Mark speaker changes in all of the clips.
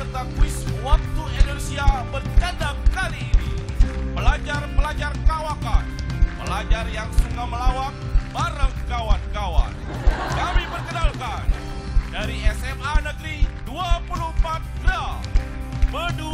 Speaker 1: peserta kuis Waktu Indonesia bercanda kali ini. Pelajar-pelajar kawakan, pelajar yang suka melawak bareng kawan-kawan. Kami perkenalkan dari SMA Negeri 24 Gra, Bedu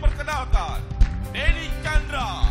Speaker 1: perkenalkan Denny Chandra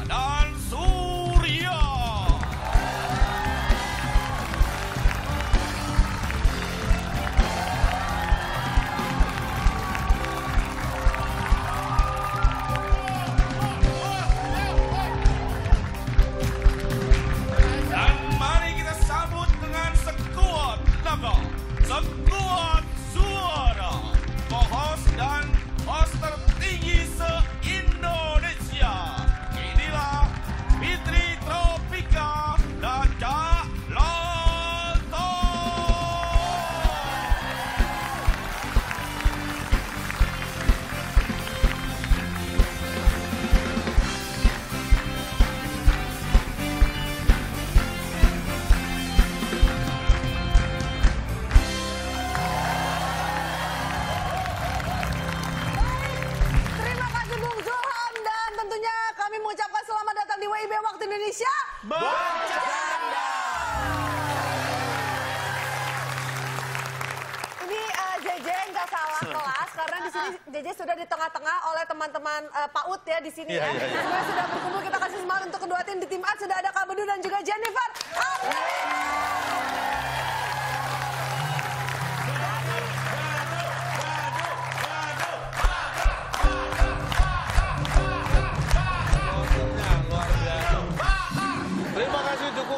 Speaker 2: karena di sini JJ sudah di tengah-tengah oleh teman-teman eh, PAUD ya di sini
Speaker 3: Iya,
Speaker 2: ya.
Speaker 3: iya, iya.
Speaker 2: Semua sudah berkumpul kita kasih semangat untuk kedua tim di tim A sudah ada Kak Bedu dan juga Jennifer.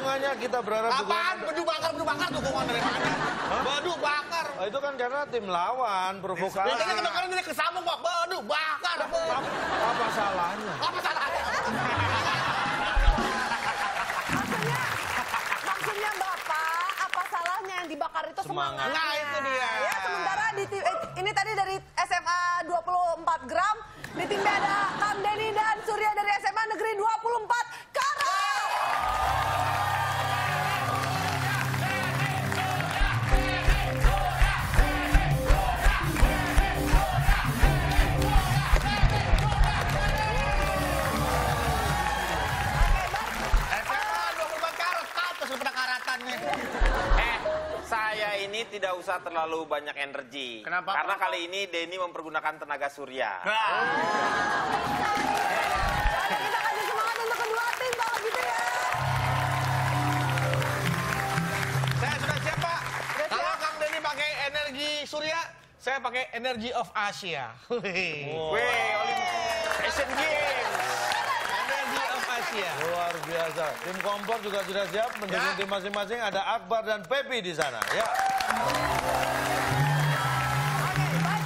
Speaker 3: Dukungannya. Kita berharap
Speaker 4: Apaan?
Speaker 3: dukungan.
Speaker 4: Bedu bakar, bedu bakar dukungan dari mana? Bedu bakar.
Speaker 3: Oh, itu kan karena tim lawan provokasi.
Speaker 4: Biasanya kedengaran dari kesambung kok. Bedu bakar.
Speaker 3: Apa, apa salahnya?
Speaker 4: Apa salahnya?
Speaker 2: Maksudnya, maksudnya Bapak, apa salahnya yang dibakar itu
Speaker 3: Semangat.
Speaker 2: semangatnya?
Speaker 4: Nah, itu dia.
Speaker 2: Ya, sementara di tim, eh, ini tadi dari SMA 24 gram, di tim ada
Speaker 5: ini tidak usah terlalu banyak energi.
Speaker 4: Kenapa?
Speaker 5: Karena kali ini Denny mempergunakan tenaga surya.
Speaker 4: Nah,
Speaker 2: Oke, kita kasih semangat untuk kedua tim kalau gitu ya.
Speaker 4: saya sudah siap, Pak.
Speaker 2: Sudah
Speaker 4: Kalau
Speaker 2: siap.
Speaker 4: Kang Denny pakai energi surya, saya pakai energi of Asia. Wih.
Speaker 5: Olimpiade Asian Games.
Speaker 4: Energi of Asia.
Speaker 3: Luar biasa. Tim kompor juga sudah siap mendukung
Speaker 4: Ya.
Speaker 3: tim masing-masing. Ada Akbar dan Pepi di sana. Ya.
Speaker 2: Oke, baik.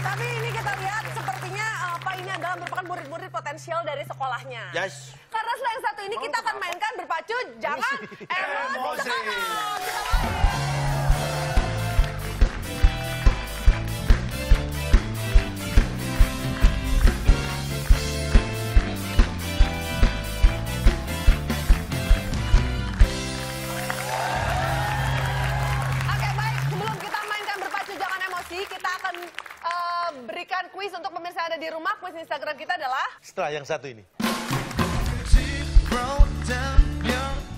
Speaker 2: Tapi ini kita lihat sepertinya eh, Pak ini adalah merupakan murid-murid potensial dari sekolahnya.
Speaker 3: Yes.
Speaker 2: Karena yang satu ini kita akan mainkan berpacu, jangan emosi
Speaker 4: Emosi.
Speaker 2: Kita main. Untuk pemirsa yang ada di rumah. Kuis Instagram kita adalah
Speaker 3: Setelah yang satu ini.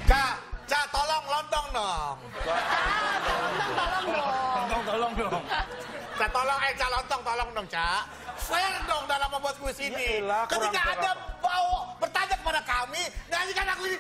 Speaker 4: Kak, Cak, tolong lontong dong.
Speaker 2: tolong tolong dong.
Speaker 4: Tolong, tolong dong. Cak, tolong, eh, Cak, lontong, tolong dong, Cak. Fair dong dalam membuat kuis ini.
Speaker 3: Ya
Speaker 4: Ketika
Speaker 3: apa?
Speaker 4: mau bertanya kepada kami, nyanyikan aku ini,